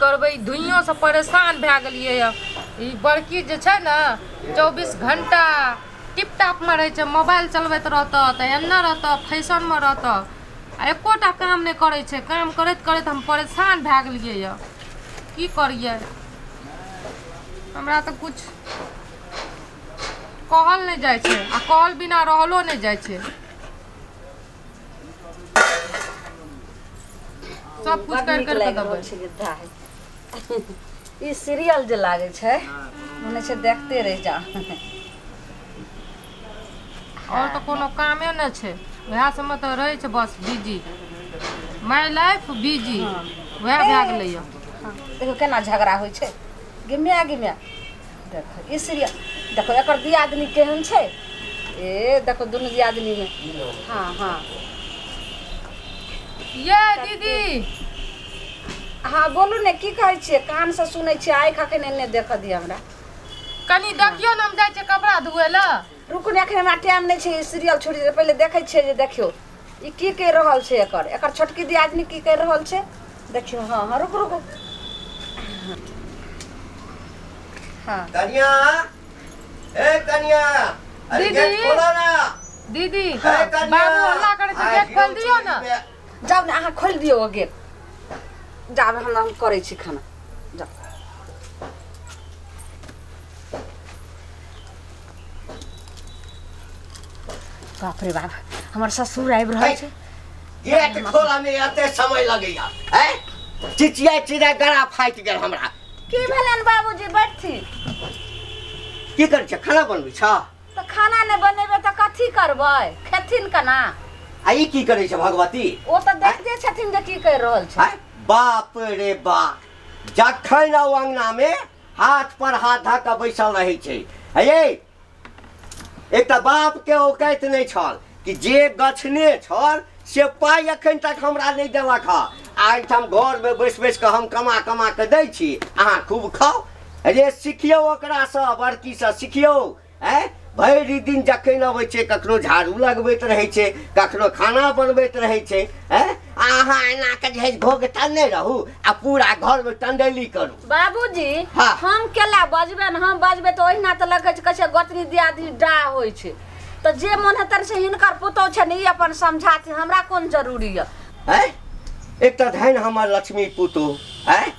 करबै से परेशान भए गेलियै ई बड़की जे छै ने, चौबीस घंटा टिप टाप में रहै छै, मोबाइल चलबैत रहतऽ तऽ एन्ना रहतऽ फ़ैशन में रहतऽ आ एकोटा काम नहि करै छै। काम करैत करैत हम परेशान भए गेलियै य की करियै? हमरा तऽ कुछ कहल नहि जाइ छै, आ कहल बिना रहलो नहि जाइ छै। सब कुछ कर कर है ई सीरियल जे लागे छै मने छै देखते रह जा। और तऽ कोनो कामे नहि छै। वएह सबमे तऽ रहै छै बस बिज़ी। My life busy. वएह भए गेलैया देखो केना झगड़ा होइ छै। गिम्या गिम्या। देखो ई सीरियल। देखो एकर दियादनी केहन छै। ए देखो दुनू दियादनी में हाँ हाँ। ये दीदी। हाँ बोलू ने की कहै छियै? कान से सुनै छियै आइ खखन एने देख दिय हमरा। कनी देखियो ने हम जाइ छियै कपड़ा धुए लए रुकू ने एखन हमरा टाइम नहि छै ई सीरियल छोड़ि दे पहिले देखै छियै जे देखियो ई की कहि रहल छै एकर? एकर छोटकी दियादनी की कहि रहल छै? देखियो हाँ हाँ रुकू रुकू। हाँ। कन्या! ए कन्या! अरे दीदी। गेट खोलो ना। दीदी बाबू हल्ला करे छै गेट खोल दियो ने। जाउ ने अहाँ खोलि दियौ गेट जाउ हम हम करै छी खाना। जाउ बाप रे बाप हमर ससुर आबि रहल छै। गेट खोला में एते समय लगैया हैं? चिचिया चिड़ा गला फाटि गेल हमरा। की भेलन बाबूजी बैठी की करै छै खाना बनबै छ तऽ खाना नहि बनेबै तऽ कथी करबै? खेथिन केना? आ ई की करै छै भगवती? ओ तऽ देखते छथिन जे की कहि रहल छै। बाप रे बा जखन ओ अंगना में हाथ पर हाथ धऽ कऽ बैसल रहै छै हे यै एकटा बाप के औकात नहि छल कि जे गछने छल से पाइ एखन तक हमरा नहि देलक हँ। आइठाम घरमे बैसि बैसि कऽ हम कमा कमा कऽ दै छी अहाँ खूब खाउ। अरे सिखियौ ओकरासँ बड़कीसँ सिखियौ आँय? भरि दिन जखन अबै छै कखनो झाड़ू लगबैत रहै छै कखनो खाना बनबैत रहै छै आँय अहाँ एना कऽ जे भोग टन्ने रहू आ पूरा घरमे टंडेली करू। बाबूजी हाँ। हम केला बजबै ने हम बजबै तऽ ओहिना तऽ लगै छै कहै छै गोतनी दियादी डा होइ छै। तऽ जे मोन हेतै से हिनकर पुतहु छै ने ई अपन समझाथिन हमरा कोन ज़रूरी यऽ? आँय एकटा धनि हमर लक्ष्मी पुतोह आँय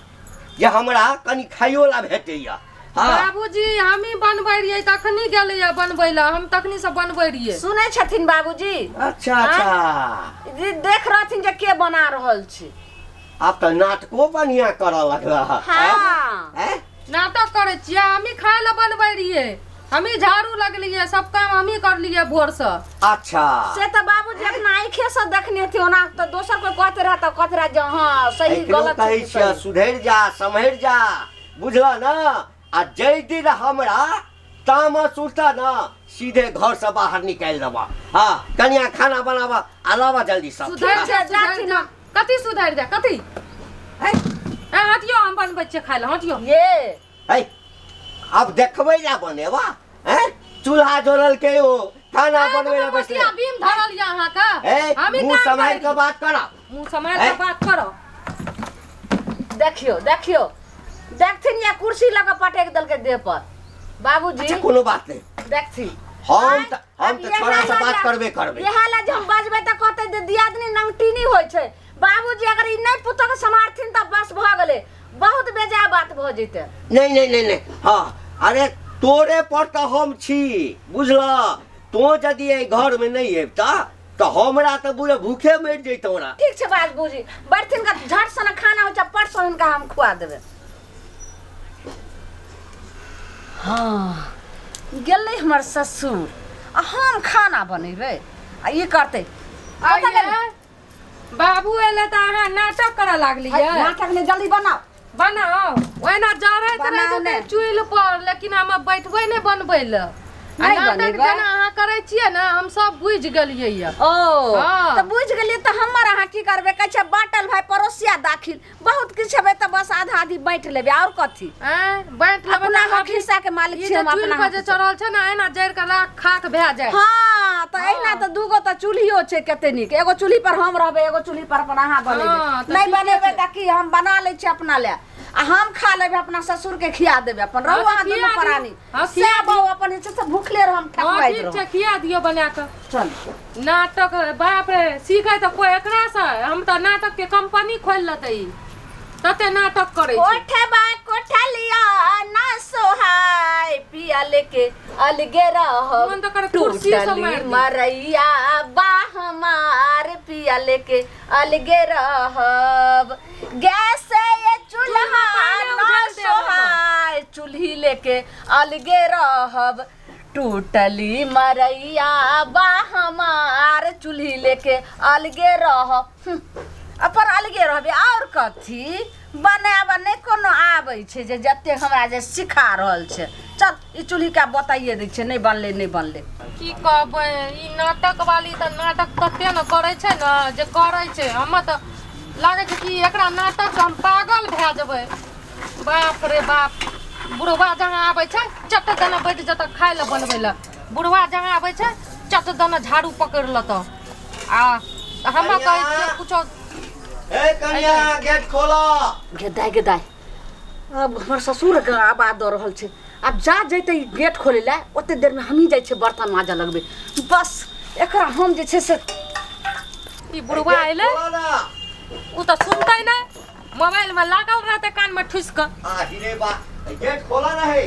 जे हमरा कनि खाइयो ला भेटैया। हाँ। बाबूजी हमही बनबै रहियै तखनी गेलैया बनबै लए हम तखनी से बनबै रहियै। सुनै छथिन बाबूजी? अच्छा अच्छा। जे देख रहथिन जे के बना रहल छै। आब तऽ नाटको बढ़िया लगला। हाँ। नाटक करै खाय लए बनबै रहियै। हमही झाड़ू लगलियै सब काम हमही करलियै भोर से। अच्छा। से तऽ बाबूजी अपना आँखे से देखने हेथिन ओना तऽ दोसर कोई कहते रह तऽ कहते रह जे हाँ सही गलत कहै छै छियै जा सम्हरि जा। बुझल न? आ जै दिन हमरा तामस उठता न सीधे घर से बाहर निकालि देबा। हाँ कनिया खाना बनाबा आ लाबा जल्दी सब सुधरि जा छै, सुधरि जाथिन जा कथी सुधरि जा कथी? है ए हटियो हम बनबै छियै खाय लए हटियो। ये। है अब देखबै ला बनेबा हैं चूल्हा जोड़ल के ओ खाना बनबै ला बैसले। बीम धरल या अहाँ का ए हमही मुँह काम के बात करा मुँह सम्हारि के बात करो देखियो देखियो। देखथिन या कुर्सी लगा पटेक देलकै देह पर। बाबूजी अच्छा कोनो बात नहीं। देखथिन हम त- हम इएह छोड़ा से बात जे- करबे करबै। लए जे हम बजबै तऽ कहतै जे दियादनी नंगटीनी होइ छै। बाबूजी अगर ई नहि पुतह के समारथिन तऽ बस भऽ गेलै। बहुत बेजा बात भऽ जेतै। नहीं नहीं नहीं नहीं। हाँ अरे तोरे पर तो हम छी बुझला तो यदि एहि घर में नहीं अबता तो हमरा तो बुझे भूखे मर जैतौ ना ठीक छै बाबूजी बैठथिन का झट सन खाना होइ छै परसों हिनका हम खुआ देबै। हाँ। गल हमर ससुर। आ हम खाना बनेबै। आ करते। करतै नहि- बाबू एले तो अहाँ नाटक करे लागलियै नाटक ने जल्दी बनाओ बनाओ ओहिना जरैत रहे ने। चुइल पर लेकिन हम बैठबे नहीं बनबे ला नहीं नाटक जेना अहाँ करै छियै ने हम सब बुझि गेलियै ये। ओ हाँ। बुझ गेलिए हमर अहाँ की करबे? कहै छै बाटल भाई पड़ोसिया दाखिल। बहुत किछु हेबै तऽ बस आधा आधी बाँटि लेबै और कथी? हैं बाँटि लेबै अपना तऽ हक के मालिक छी हम अपना जे चढ़ल छै ने एना जरि के राख खाक भए जाए हाँ तऽ एहिना तऽ दूगो तऽ चूल्हियो छै कते नीक। एगो चूल्ही पर हम रहबै एगो चूल्ही पर अपन अहाँ हाँ, बनेबै तऽ नहीं ठीके बनेबै तऽ की हम बना लै छी अपना ले आ हम खा लेबे अपना ससुर के खिया देबे अपन रहू हाँ, दुनू प्राणी से खिया अपन हिस्से से भूखले रह हम हाँ ठकबाइत ठीक छै खिया दियो बना के चल। नाटक बाप रे सीखे तऽ कोई एकरा से हम तो नाटक के कंपनी खोल लेतै ई। तते नाटक करै कोठे बा कोठलिया ना सोहाय पिया लेके अलगे रह मन तो करे कुर्सी से मार दी। मरैया बा हमार पिया लेके अलगे रहब गैस ये चूल्हा ना सोहाय चूल्ही लेके अलगे रहब टूटली मरैया बा हमार चूल्ही लेके अलगे हम्म, अपन अलगे रहबे और कथी? बनाबऽ नहि कोनो आबै छै जे जतेक हमरा जे सिखा रहल छै। चल ई चूल्ही का बताइए दै छै नहि बनले नहि बनले। की कहबै ई नाटक वाली तऽ नाटक तते न करै छै न जे करै छै हम तऽ लागै छै कि एकरा नाटक से हम पागल भए जेबै। बाप रे बाप बुढ़वा जहाँ आबै छै चट दना बैठ जतऽ खाय लए बनबै लए बुढ़वा जहाँ आबै छै चट दना झाड़ू पकड़ि लेतऽ आ हम कहै छियै कुछो ए कन्या गेट खोलो। गेदाय गेदाय। अब हमर ससुर के आवाज़ दऽ रहल छै। आब जा जैते गेट खोले ला ओते देर में हमही जाइ छै बर्तन माजऽ लगबै। बस एकरा हम जे छै से ई बुढ़वा अयलै। उ तऽ सुनतै नहि मोबाइल में लागल रहतै कान में ठुसि आ बा गेट खोला ना है।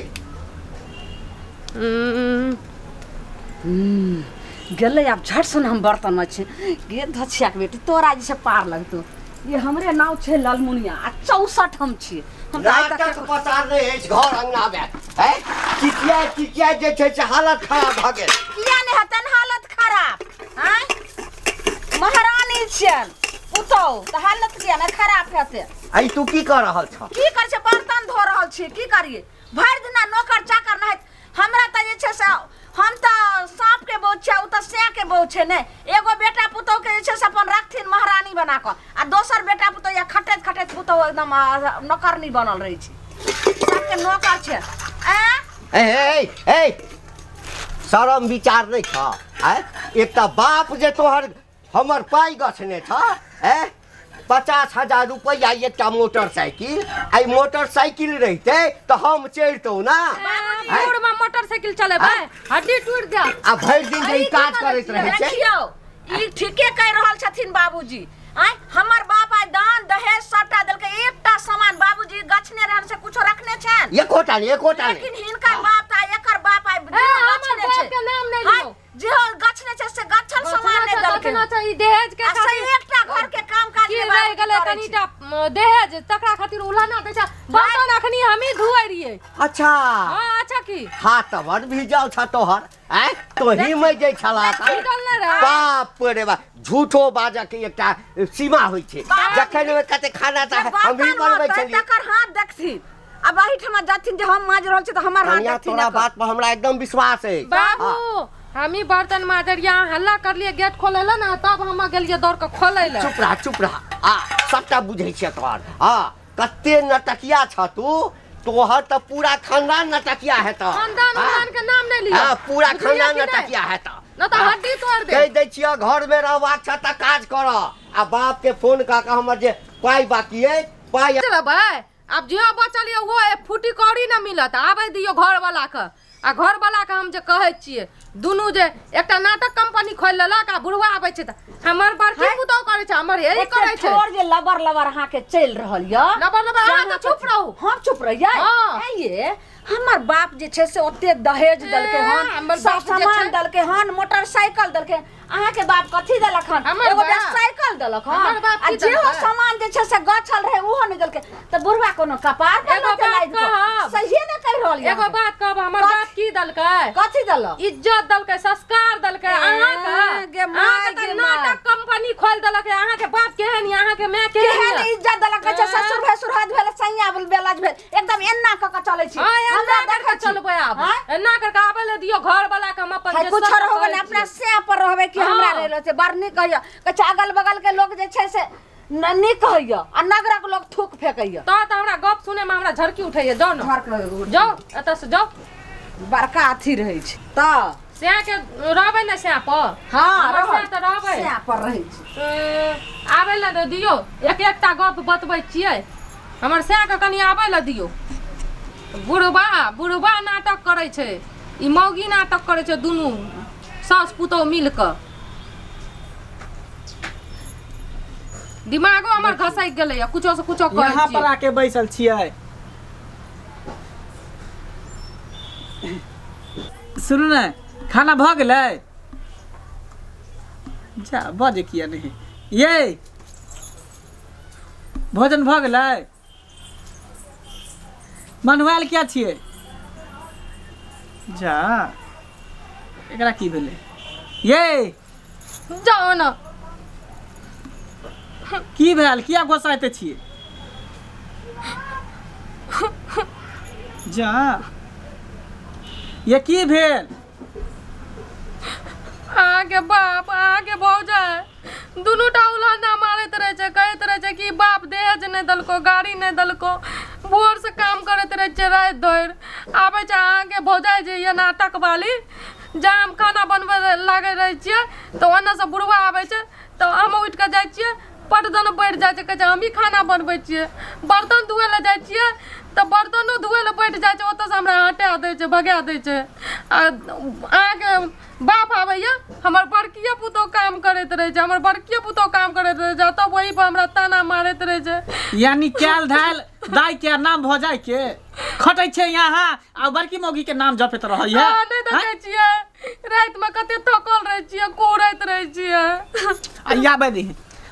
गेलै आब झट से हम बर्तन में छै गे धछिया के बेटी तोरा जे छै पार लगतौ। ये हमरे नाव छै ललमुनिया आ चौसठ हम छियै। हम आइ नाटक पसार नहि अछि घर अंगना में है? चिचिया चिचिया जे छै से हालत खराब भऽ गेल। किया नहि हेतन हालत खराब आँय महारानी छियन पुतौ तऽ हालत किया नहि खराब हेतै? आई तू की कर रहल छ की करै छै? बर्तन धो रहल छी की करिए भरि दिना नौकर चाकर नहि हमरा तऽ जे छै से हम तऽ साँप के बहु छै तऽ सैं के बहु छै ने। एगो बेटा पुतौह के से अपन रखथिन महारानी बना कऽ, आ दोसर बेटा पुतौह या खटैत खटैत पुतौह एकदम नौकरनी बनल रहै छै। सबके नौकर छै। ए ए ए शरम विचार नहीं था एक तो बाप जे तोहर, हमर पाई गछने था है पचास हज़ार रुपया एकटा मोटरसाइकिल। आई मोटरसाइकिल रहते तो हम चढ़तौ ना। रोड में मोटरसाइकिल चलेबै? हड्डी टूटि जायत। आ भरि दिन ई काज करैत रहे? छै। ई ठीके कहि रहल छथिन बाबूजी। आय हमर बाप आइ दान दहेज सबटा देलकै। एकटा सामान बाबूजी गछने रहल से कुछो रखने छनि। एकोटा नहीं एकोटा लेकिन नहीं हिनकर बाप ता एकर बाप आइ हमर गछने बाप के नाम हाय, लियौ। जे हो गछने छै से गछल सामान नहि देलकै बचना छै ई दहेज के आ से खातिर एकटा घर के काम काज करै छै। कनिटा म, दहेज तकरा खातिर उलाना दै छै बर्तन अखनी हमही धुए रहियै। अच्छा। हाँ अच्छा की? हाथ तो बड़ भीजल छ तोहर तो ही में जे छला था। बाप रे बा झूठो बाजा के एकटा सीमा होइ छै। जखन ओहि कते खाना जे चाहे हम भी बर्तन बनबै होतै तकर हाथ देखथिन अब एहिठमा जथिन जे हम माज रहल छी तऽ हमर हाथ देखथिन तोरा बात पर हमरा एकदम विश्वास है बाबू हमी बर्तन माजरिया हल्ला करलियै गेट खोले ला ना तब हम गेलियै दौड़ के खोले ला चुप रह चुप रह। आ। सबटा बुझै छियै तोहर आ कते नटकिया छ तू? तोहर तऽ पूरा खानदान नटकिया हेत खानदान के नाम नहीं लिया हाँ पूरा खानदान कि? नटकिया हेत न तऽ हड्डी तोड़ दे। कहि दै छियै घर में रहबाक छ तऽ काज कर आ बाप के फ़ोन कऽ के हमर जे पाइ बाकी अइ पाइ चलबै। आब जे बचल ये वो फूटी कौड़ी न मिलत। आबै दियौ घर वाला के आ घर वाला के हम जे कहै छियै दुनू जे एकटा नाटक कंपनी खोलि लेलक आ बुढ़वा आबै छै तऽ हमर बड़की हैं? पुतौह करै छै? हमर हे करै छै। छोड़ जे लबर लबर अहाँ के चलि रहल य लबर लबर अहाँ तऽ चुप रहू। हम चुप रहियै? हाँ। ये हमर बाप जे छै से ओते दहेज देलकै हन हमर सब सामान देलकै हन मोटरसाइकिल देलकै अहाँ के बाप कथी देलक हन एगो साइकिल देलक हन हमर बाप आ की जेहो सामान जे छै से गछल रहे ओहो नहि देलकै। तऽ बुढ़वा कोनो कपार पर लादि कऽ। कहब। सहिए ने कहि रहल यऽ। एगो बात कहब हमर बाप की देलकै? कथी देलक? इज़्ज़त देलकै संस्कार देलकै। अहाँके गे तऽ माय। नाटक कंपनी खोल देलकै। अहाँके बाप केहन यऽ? अहाँके माय केहन यऽ? इज़्ज़त देलक? कहै छै ए। ससुर भेल सुरहद भेल सैया भेल बेलाज भेल। एकदम एना कऽ के चलै छी। हाँ, हमरा के देखै चलबै आब। हाँ? एना करके आबै ले दियो घर वाला के हम अपन जे कुछ सब हो करै गए अपना से पर रहबे कि हमरा हाँ। रहलो छै बड़ नीक कहियो कछ अगल बगल के लोग जे छै से नीक कहियो आ नगरक लोग थूक फेकैयो। तो त हमरा गप सुने में हमरा झरकी उठैया। जाउ न। जाउ एतऽ से जाउ बड़का अथी रहै छै। तऽ स्याह के रहबै ने स्याह पर? हाँ हमर तऽ रहबै। सएह पर रहै छै। आबै लए दियौ। एक एकटा गप बतबै छियै। हमर स्याहके कनि आबै लए दियौ। बुढ़बा बुढ़बा नाटक करै छै। ई मौगी नाटक करै छै दुनू सास पुतोह मिल दिमागो हमर घसैक गेलैया कुछो से कुछो कहै यहाँ पर आके बैसल छियै। सुनू ने खाना भऽ गेलै? जा बजे किया नहीं? ये! भोजन भऽ गेलै? मनुआल क्या छियै? जा एकरा की भेलै? ये! जाओ न। की भेल? किया गोसाइते छियै? जा। ये की भेल? अहाँके बाप अहाँके भौजाइ दुनू टा उलहना मारैत रहै छै कहैत रहै छै कि बाप दहेज नहि देलको गाड़ी नहि देलको भोर से काम करैत रहै छै राति धरि। आबै छै अहाँके भौजाइ जे यऽ नाटक वाली जहाँ हम खाना बनबै लागै रहै छियै तऽ ओन्ने से बुढ़वा आबै छै तऽ हम उठि कऽ जाइ छियै पटदन बैठ जाइ छै कहै छै हमही खाना बनबै छियै। बर्तन धुए लए जाइ छियै तऽ बर्तनो धुए लए बैठ जाइ छै ओतऽ से हमरा हटा दै छै भगा दै छै। आ अहाँके बाप आबैया? हमर बड़किए पुतोह काम करैत रहै छै हमर बड़किए पुतोह काम करैत रहै छै तब वही पर हमरा ताना मारैत रहै छै। यानी कैल धायल दाय के नाम भऽ जाय के? खटै छै यहाँ आ बड़की मौगी के नाम जपैत रहै है अहाँ नहि देखै छियै। रातिमे कते थकल रहै छियै कोड़ैत रहै छियै। आ आबे दी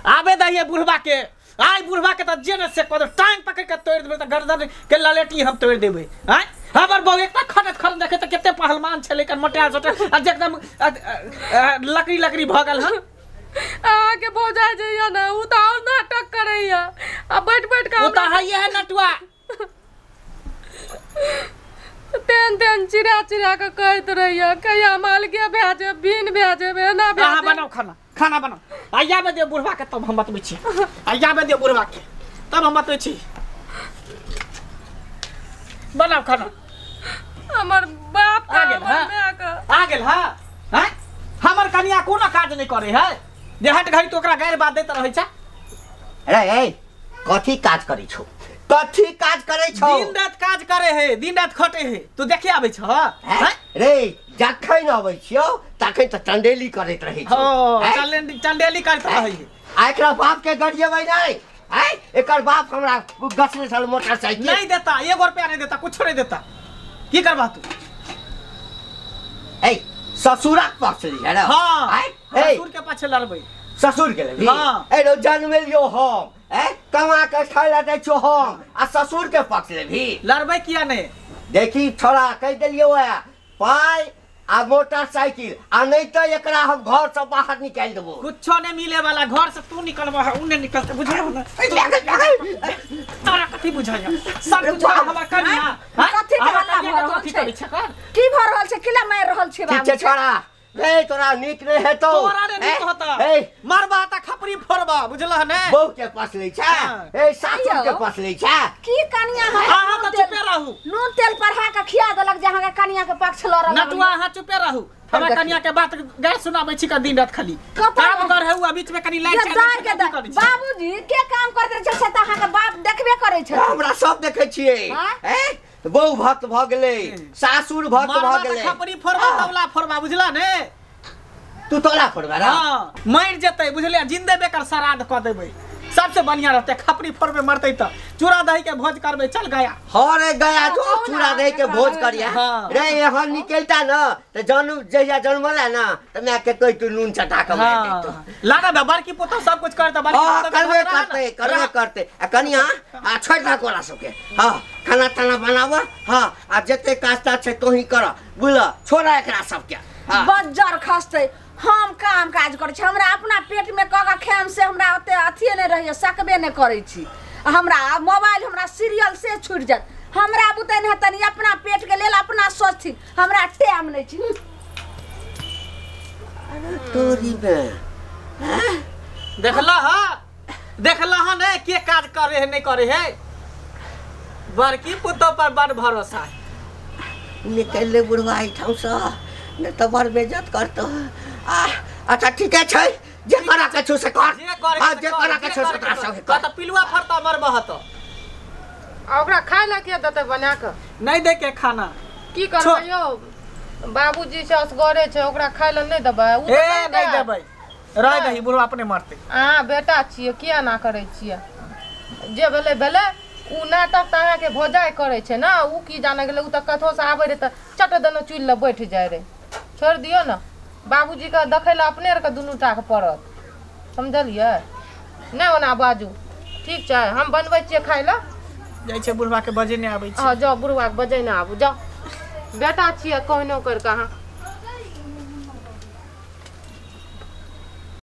आबे दहिए बुढ़वा के। आइ बुढ़बा के तऽ जे ने से कदर टांग पकड़ के तोड़ देबै तऽ गर्दन के ललेटी हम तोड़ देबै। आय हमर बहू एकटा खटत खटत देखे तऽ कते पहलवान छै लेकिन मोटायल सोटायल आ एकदम लकड़ी लकड़ी भऽ गेल हन अहाँके भौजाइ जे यऽ ने उ तऽ और नाटक करैया। आ बैठ बैठ ओ हमरा तऽ हइए है नटुआ। तेन तेन चिड़ा चिड़ा के कहैत रहिया। कहिया मालके भए जाए बीन भए जाए एना भए अहाँ बनाओ खाना। खाना बनाओ। आइया में दियो बुढ़बा के तब हम बतबै छी। आइया में दियो बुढ़बा के तब हम बतबै छी। बनाओ खाना। हमर बाप आ गेल, हाँ? आ गेल है। हैं? हमर कनिया कोनो काज नहीं करे है। जे हट घड़ी तो ओकरा गैर बात दैत रहै छै रे ए कथी काज करै छौ? कथी काज करै छौ? दिन रात काज करे है दिन रात खटे है। तू देखे आबै छ हैं? हैं? रे जखन अबै छियौ तखन तऽ टंडेली करैत रहै छौ? चंडेली चंडेली करत रहै। आ एकरा बाप के गरियेबै नहीं हैं? एकर बाप हमरा गछने छल मोटरसाइकिल। नहीं देता एगो रुपया नहीं देता कुछ नहीं देता। की करबा तू? ए ससुरक पक्ष लिया रे हाँ हैं? ए ससुर के पाछे लड़बै ससुर के लेबी हाँ। ए रो जन्मेलियो हम। ए कमा के खाय ला दै छौ हम आ ससुर के पक्ष लेबी लड़बै किया नहीं देखी छोड़ा कह दिलियो है पाई आ मोटरसाइकिल आ नहीं तो एक हम घर से बाहर निकाल देबो। कुछो नहीं मिले वाला घर से तू निकलबा उन्हें निकलते बुझाओ ना तोरा कथी बुझे सब कुछ हमर कनिया हाँ? कथी रहल कथी छै? की भऽ रहल छै? किला मार रहल छै बाबू छोड़ा। ए तोरा नीक नहीं है तो तोरा ने नीक होता। ए मरबा त खपरी फोड़बा बुझलह ने? बहू के पास ले छा। हाँ। ए सासुर के पास ले छा। की कनिया है? अहाँ तऽ चुपे रहू। नून तेल पढ़ा के खिया देलक जे अहाँके कनिया के पक्ष लड़ नटुआ अहाँ चुपे रहू। हमरा कनिया के बात गैर सुनाबै छी का दिन रात खाली। काम कर है बीच में कनी लाइट दार बाबूजी के काम करते छै से तऽ अहाँके बाप देखबे करै छै हमरा सब देखे छियै। हाँ? बहू भक्त भऽ गेलै सासुर भक्त मरबा खपरी फोड़बा तबला फोड़बा बुझला ने? तू तोला रे हाँ मर जतै बुझलियै? जिंदे बेकर श्राद्ध क देबै। सबसे बढ़िया रहतै खपरी फोड़बे मरतै तऽ। चूड़ा दही के भोज करबै चल गया। हरे गया जो चूड़ा दे के भोज करिया। हाँ। रे यहाँ निकलता न तो जन्म जहिया जन्मला न तो मैं के कोई तू नून चटा के हाँ। लाना बे बड़की पुतो सब कुछ करता बड़की हाँ करबे करते ना। करबे करते। आ कनिया आ छोड़ दा कोला सबके। हाँ खाना ताना बनावा। हाँ आ जते कास्ता छै तोही कर। बुझल छोड़ा एकरा सबके। हाँ। बज्जर खसतै। हम काम काज करै छी हमरा अपना पेट में कऽ के खायम से हमरा ओते अथिए नहि रहैए सकबे नहि करै छी। हमरा मोबाइल हमरा सीरियल से छूटि जायत। हमरा बुतैन है तनी अपना पेट के लेल अपना सोचथिन हमरा टाइम नहीं छी। देखला हा? देखला हा ने के काज करे है नहीं करे है? बड़की पुतो पर बड़ भरोसा है। निकल ले बुढ़वा एहिठाम से नहीं तो बड़ बेइज्जत करतो। अच्छा ठीक है छै। जे करा के छु से कर। जे करे हाँ जे करा। के छु से कर सब त पिलुआ फरता मर बहत ओकरा खाय लए के देतै बना कऽ नहीं दे के खाना। की करबै यौ? बाबूजी से असगरे छै ओकरा खाय लए नहि देबै। उ ए नहीं देबै। रह दही बुढ़वा अपने मरते। अहाँ बेटा छियै किया ना करै छियै? जे भेलै भेलै। उ नाटक तऽ अहाँके भोजाइ करै छै ने। उ की जाने गेलै उ तऽ कतहो से आबै रहै तऽ चट दनो लए बैठ जाइ रहै। छोड़ि दियौ ने। बाबूजीके देखै ला अपने दूनू दुनू टाके पड़त। समझलियै? नहि ओना बाजू। ठीक छै हम बनबै छियै खाय लए। जाइ छै के बजे नहीं आबै छै हाँ जाओ बुढ़वा के बजे नहीं आबू जाओ बेटा छियै कहुनो करि अहाँ।